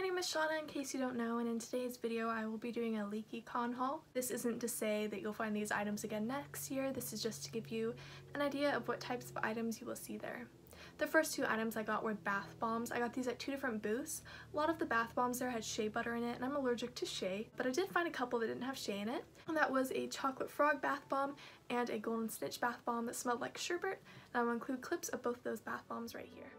my name is Shauna in case you don't know and in today's video I will be doing a LeakyCon haul. This isn't to say that you'll find these items again next year, this is just to give you an idea of what types of items you will see there. The first two items I got were bath bombs. I got these at two different booths. A lot of the bath bombs there had shea butter in it and I'm allergic to shea, but I did find a couple that didn't have shea in it. And that was a chocolate frog bath bomb and a golden snitch bath bomb that smelled like sherbet. And I will include clips of both those bath bombs right here.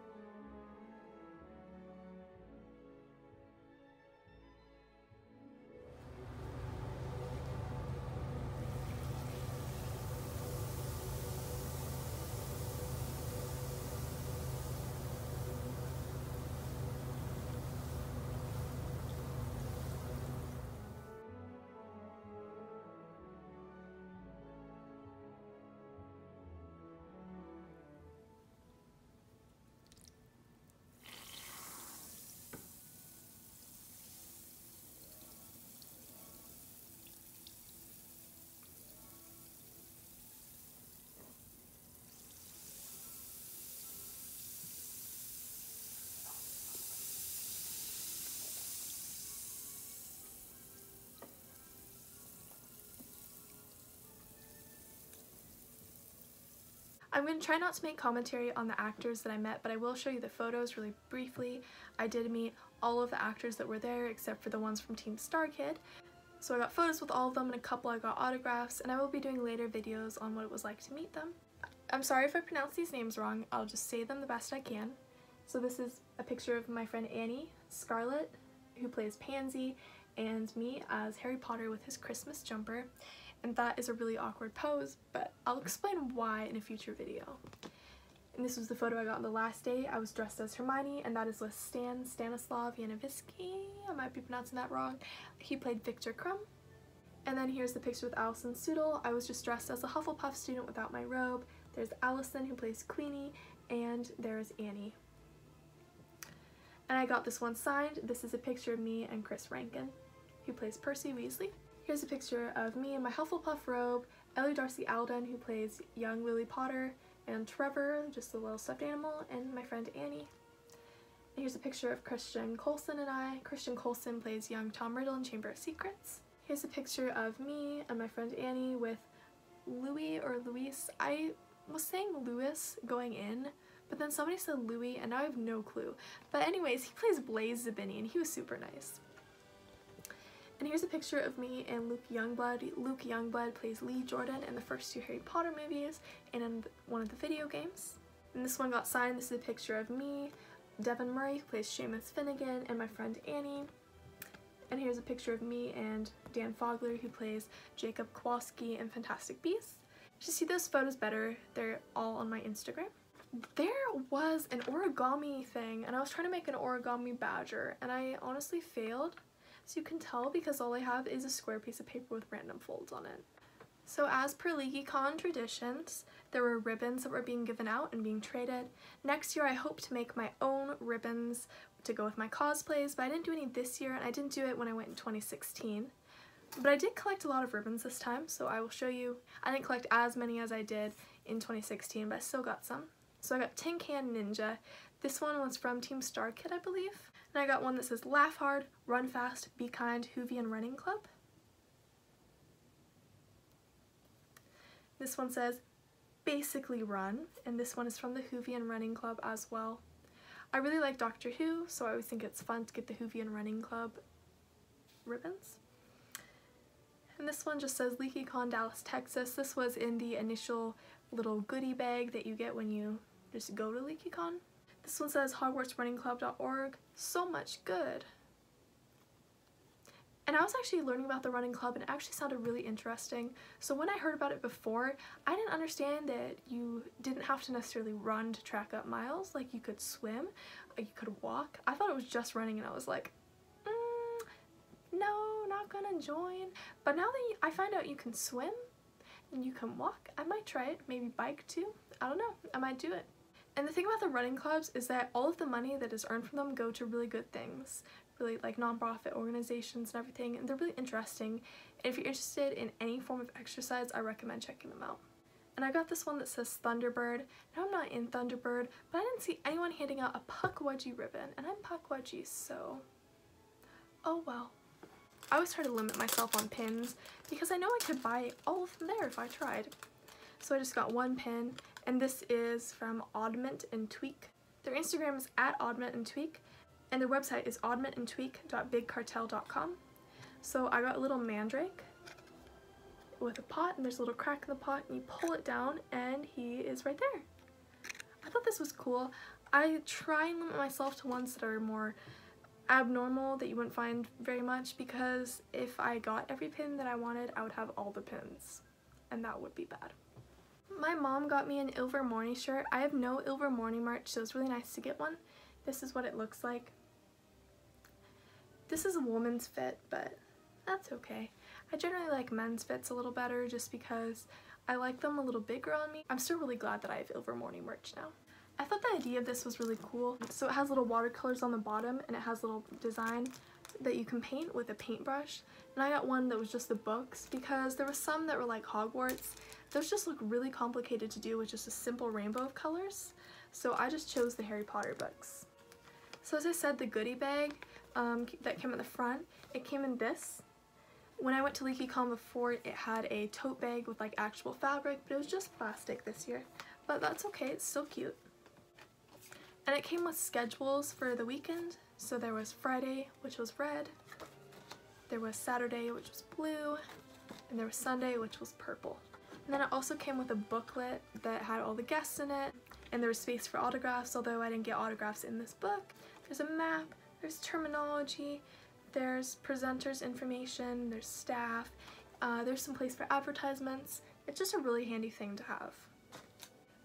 I'm going to try not to make commentary on the actors that I met, but I will show you the photos really briefly. I did meet all of the actors that were there except for the ones from Team Star Kid. So I got photos with all of them and a couple I got autographs and I will be doing later videos on what it was like to meet them. I'm sorry if I pronounce these names wrong, I'll just say them the best I can. So this is a picture of my friend Annie, Scarlett, who plays Pansy, and me as Harry Potter with his Christmas jumper and that is a really awkward pose, but I'll explain why in a future video. And this was the photo I got on the last day. I was dressed as Hermione, and that is with Stan Stanislav Yanovisky. I might be pronouncing that wrong. He played Viktor Krum. And then here's the picture with Alison Sudol. I was just dressed as a Hufflepuff student without my robe. There's Alison who plays Queenie, and there's Annie. And I got this one signed. This is a picture of me and Chris Rankin, who plays Percy Weasley. Here's a picture of me in my Hufflepuff robe, Ellie Darcey Alden who plays young Lily Potter, and Trevor, just a little stuffed animal, and my friend Annie. And here's a picture of Christian Coulson and I. Christian Coulson plays young Tom Riddle in Chamber of Secrets. Here's a picture of me and my friend Annie with Louis or Luis. I was saying Louis going in, but then somebody said Louis and now I have no clue. But anyways, he plays Blaise Zabini and he was super nice. And here's a picture of me and Luke Youngblood. Luke Youngblood plays Lee Jordan in the first two Harry Potter movies and in one of the video games. And this one got signed. This is a picture of me, Devon Murray who plays Seamus Finnigan, and my friend Annie. And here's a picture of me and Dan Fogler who plays Jacob Kowalski in Fantastic Beasts. To see those photos better, they're all on my Instagram. There was an origami thing and I was trying to make an origami badger and I honestly failed. You can tell because all I have is a square piece of paper with random folds on it. So as per LeakyCon traditions, there were ribbons that were being given out and being traded. Next year I hope to make my own ribbons to go with my cosplays, but I didn't do any this year and I didn't do it when I went in 2016. But I did collect a lot of ribbons this time, so I will show you. I didn't collect as many as I did in 2016, but I still got some. So I got Tin Can Ninja. This one was from Team Star Kid, I believe. And I got one that says laugh hard, run fast, be kind, Whovian Running Club. This one says basically run, and this one is from the Whovian Running Club as well. I really like Doctor Who, so I always think it's fun to get the Whovian Running Club ribbons. And this one just says LeakyCon Dallas, Texas. This was in the initial little goodie bag that you get when you just go to LeakyCon. This one says hogwartsrunningclub.org. So much good. And I was actually learning about the running club and it actually sounded really interesting. So when I heard about it before, I didn't understand that you didn't have to necessarily run to track up miles. Like you could swim, you could walk. I thought it was just running and I was like, mm, no, not gonna join. But now that I find out you can swim and you can walk, I might try it. Maybe bike too. I don't know. I might do it. And the thing about the running clubs is that all of the money that is earned from them go to really good things, really like nonprofit organizations and everything, and they're really interesting. And if you're interested in any form of exercise, I recommend checking them out. And I got this one that says Thunderbird. Now I'm not in Thunderbird, but I didn't see anyone handing out a Pukwudgie ribbon, and I'm Pukwudgie, so Oh well. I always try to limit myself on pins because I know I could buy all of them there if I tried. So I just got one pin and this is from Oddment and Tweak. Their Instagram is at Oddment and Tweak and their website is oddmentandtweak.bigcartel.com. So I got a little mandrake with a pot and there's a little crack in the pot and you pull it down and he is right there. I thought this was cool. I try and limit myself to ones that are more abnormal that you wouldn't find very much because if I got every pin that I wanted I would have all the pins and that would be bad. My mom got me an Ilvermorny shirt. I have no Ilvermorny merch so it's really nice to get one. This is what it looks like. This is a woman's fit but that's okay. I generally like men's fits a little better just because I like them a little bigger on me. I'm still really glad that I have Ilvermorny merch now. I thought the idea of this was really cool. So it has little watercolors on the bottom and it has little design that you can paint with a paintbrush. And I got one that was just the books because there were some that were like Hogwarts. Those just look really complicated to do with just a simple rainbow of colors. So I just chose the Harry Potter books. So as I said, the goodie bag um, that came at the front, it came in this when I went to LeakyCon before, it had a tote bag with like actual fabric, but it was just plastic this year. But that's okay, it's still cute. And it came with schedules for the weekend. So there was Friday, which was red. There was Saturday, which was blue. And there was Sunday, which was purple. And then it also came with a booklet that had all the guests in it. And there was space for autographs, although I didn't get autographs in this book. There's a map, there's terminology, there's presenters information, there's staff, uh, there's some place for advertisements. It's just a really handy thing to have.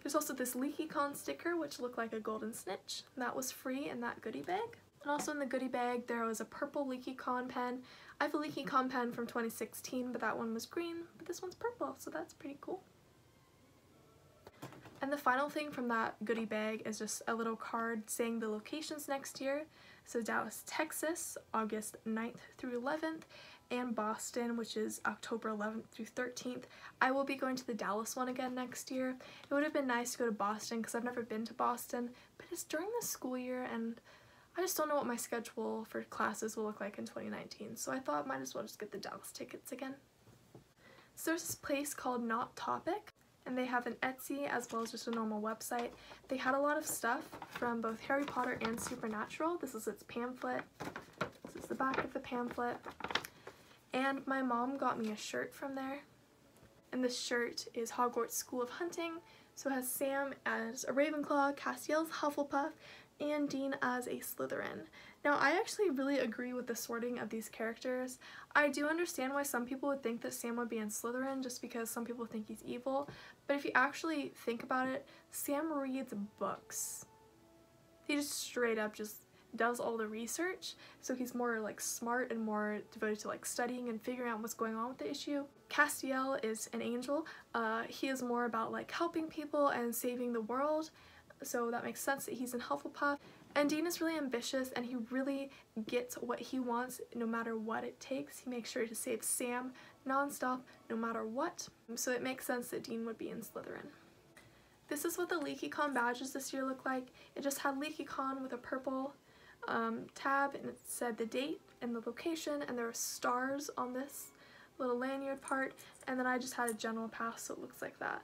There's also this LeakyCon sticker which looked like a golden snitch. That was free in that goodie bag. And also in the goodie bag there was a purple LeakyCon pen. I have a LeakyCon pen from 2016 but that one was green, but this one's purple so that's pretty cool. And the final thing from that goodie bag is just a little card saying the locations next year. So Dallas, Texas, August 9th through 11th, and Boston, which is October 11th through 13th. I will be going to the Dallas one again next year. It would have been nice to go to Boston because I've never been to Boston, but it's during the school year and I just don't know what my schedule for classes will look like in 2019, so I thought I might as well just get the Dallas tickets again. So there's this place called Not Topic and they have an Etsy as well as just a normal website. They had a lot of stuff from both Harry Potter and Supernatural. This is its pamphlet. This is the back of the pamphlet. And my mom got me a shirt from there. And this shirt is Hogwarts School of Hunting. So it has Sam as a Ravenclaw, Castiel's Hufflepuff, and Dean as a Slytherin. Now I actually really agree with the sorting of these characters. I do understand why some people would think that Sam would be in Slytherin just because some people think he's evil, but if you actually think about it, Sam reads books. He just straight up just does all the research, so he's more like smart and more devoted to like studying and figuring out what's going on with the issue. Castiel is an angel. Uh, he is more about like helping people and saving the world so that makes sense that he's in Hufflepuff. And Dean is really ambitious and he really gets what he wants no matter what it takes. He makes sure to save Sam nonstop no matter what. So it makes sense that Dean would be in Slytherin. This is what the LeakyCon badges this year look like. It just had LeakyCon with a purple um, tab and it said the date and the location and there were stars on this little lanyard part and then I just had a general pass so it looks like that.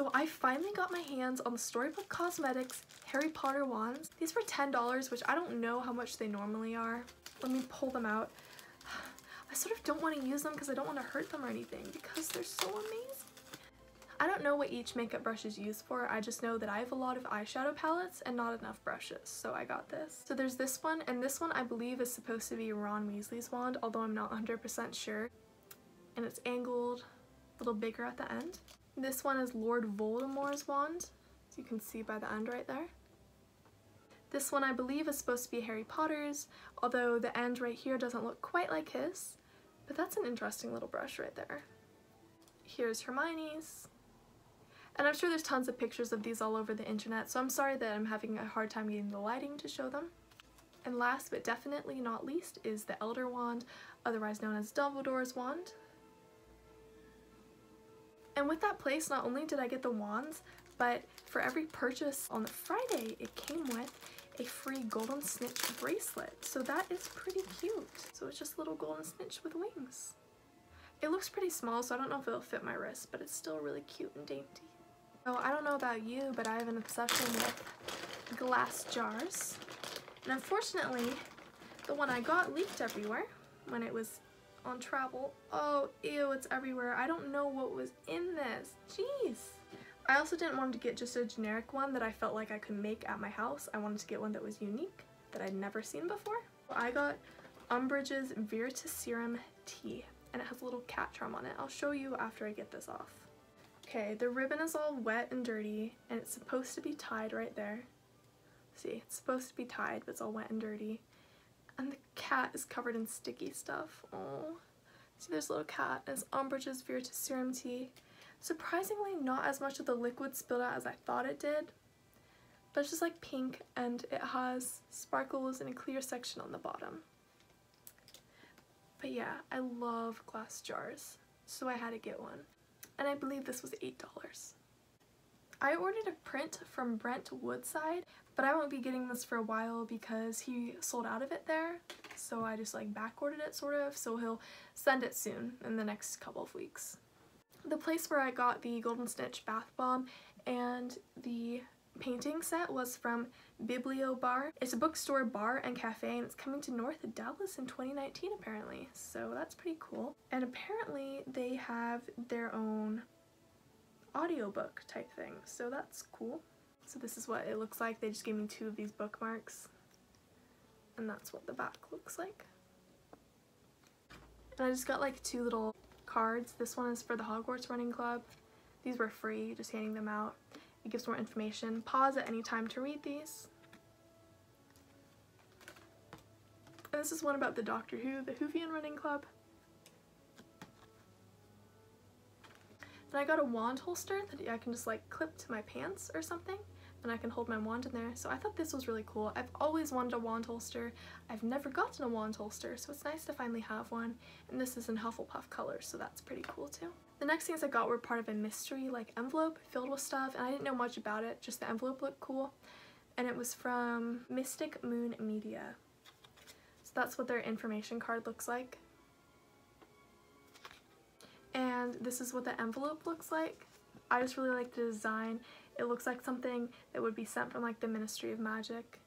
So I finally got my hands on the Storybook Cosmetics Harry Potter wands. These were $10, which I don't know how much they normally are. Let me pull them out. I sort of don't want to use them because I don't want to hurt them or anything because they're so amazing. I don't know what each makeup brush is used for, I just know that I have a lot of eyeshadow palettes and not enough brushes, so I got this. So there's this one, and this one I believe is supposed to be Ron Weasley's wand, although I'm not 100% sure. And it's angled a little bigger at the end. This one is Lord Voldemort's wand, as you can see by the end right there. This one I believe is supposed to be Harry Potter's, although the end right here doesn't look quite like his, but that's an interesting little brush right there. Here's Hermione's. And I'm sure there's tons of pictures of these all over the internet, so I'm sorry that I'm having a hard time getting the lighting to show them. And last but definitely not least is the Elder Wand, otherwise known as Dumbledore's Wand. And with that place, not only did I get the wands, but for every purchase on the Friday it came with, a free golden snitch bracelet. So that is pretty cute. So it's just a little golden snitch with wings. It looks pretty small, so I don't know if it'll fit my wrist, but it's still really cute and dainty. So I don't know about you, but I have an obsession with glass jars. And unfortunately, the one I got leaked everywhere when it was on travel. Oh, ew, it's everywhere. I don't know what was in this. Jeez. I also didn't want to get just a generic one that I felt like I could make at my house. I wanted to get one that was unique, that I'd never seen before. I got Umbridge's Veritaserum tea, and it has a little cat charm on it. I'll show you after I get this off. Okay, the ribbon is all wet and dirty, and it's supposed to be tied right there. See, it's supposed to be tied, but it's all wet and dirty. And the cat is covered in sticky stuff. Oh, see there's a little cat. It's Umbridge's Veritaserum tea. Surprisingly, not as much of the liquid spilled out as I thought it did. But it's just like pink and it has sparkles in a clear section on the bottom. But yeah, I love glass jars, so I had to get one. And I believe this was $8. I ordered a print from Brent Woodside, but I won't be getting this for a while because he sold out of it there. So I just like back ordered it sort of, so he'll send it soon in the next couple of weeks. The place where I got the Golden Snitch bath bomb and the painting set was from Biblio Bar. It's a bookstore, bar, and cafe, and it's coming to North Dallas in 2019 apparently, so that's pretty cool. And apparently they have their own audiobook type thing, so that's cool. So this is what it looks like. They just gave me two of these bookmarks, and that's what the back looks like. And I just got like two little cards. This one is for the Hogwarts Running Club. These were free, just handing them out. It gives more information. Pause at any time to read these. And this is one about the Doctor Who, the Whovian Running Club. Then I got a wand holster that I can just like clip to my pants or something and I can hold my wand in there. So I thought this was really cool. I've always wanted a wand holster. I've never gotten a wand holster, so it's nice to finally have one. And this is in Hufflepuff colors, so that's pretty cool too. The next things I got were part of a mystery like envelope filled with stuff, and I didn't know much about it, just the envelope looked cool. And it was from Mystic Moon Media. So that's what their information card looks like. And this is what the envelope looks like. I just really like the design. It looks like something that would be sent from like the Ministry of Magic.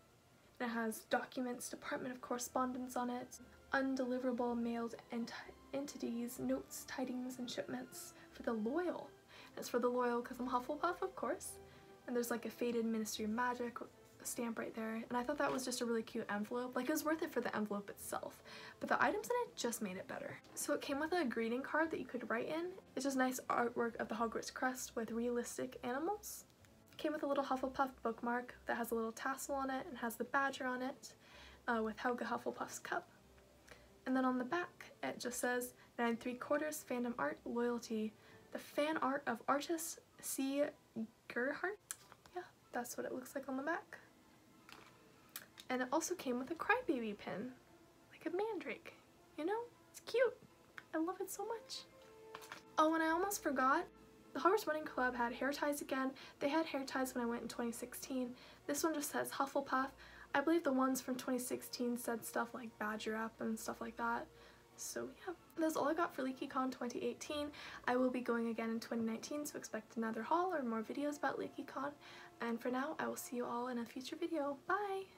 It has documents, Department of Correspondence on it, undeliverable mailed ent entities, notes, tidings, and shipments for the loyal. It's for the loyal because I'm Hufflepuff, of course. And there's like a faded Ministry of Magic stamp right there and I thought that was just a really cute envelope like it was worth it for the envelope itself but the items in it just made it better so it came with a greeting card that you could write in it's just nice artwork of the Hogwarts crest with realistic animals Came with a little Hufflepuff bookmark that has a little tassel on it and has the badger on it uh, with Helga Hufflepuff's cup. And then on the back it just says 9 3 quarters fandom art loyalty. The fan art of artist C. Gerhardt. Yeah, that's what it looks like on the back. And it also came with a crybaby pin, like a mandrake. You know, it's cute. I love it so much. Oh, and I almost forgot, the Hogwarts Running Club had hair ties again. They had hair ties when I went in 2016. This one just says Hufflepuff. I believe the ones from 2016 said stuff like Badger Up and stuff like that. So yeah, that's all I got for LeakyCon 2018. I will be going again in 2019, so expect another haul or more videos about LeakyCon. And for now, I will see you all in a future video. Bye!